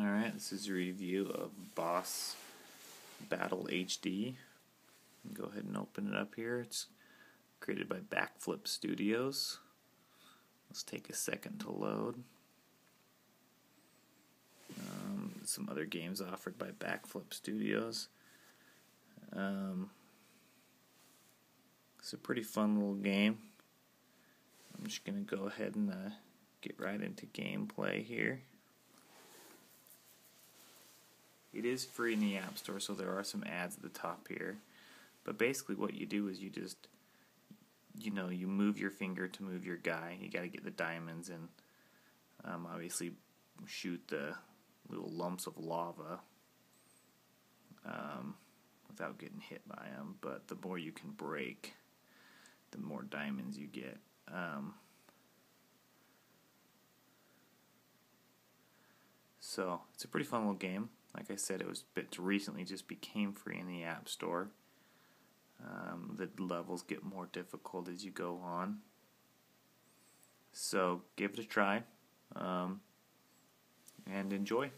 Alright, this is a review of Boss Battle HD. Go ahead and open it up here. It's created by Backflip Studios. Let's take a second to load. Um, some other games offered by Backflip Studios. Um, it's a pretty fun little game. I'm just going to go ahead and uh, get right into gameplay here. It is free in the App Store, so there are some ads at the top here. But basically, what you do is you just, you know, you move your finger to move your guy. You got to get the diamonds and um, obviously shoot the little lumps of lava um, without getting hit by them. But the more you can break, the more diamonds you get. Um, so it's a pretty fun little game. Like I said, it was it recently just became free in the App Store. Um, the levels get more difficult as you go on. So give it a try um, and enjoy.